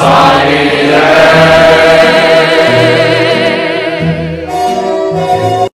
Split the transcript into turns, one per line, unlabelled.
Sinai.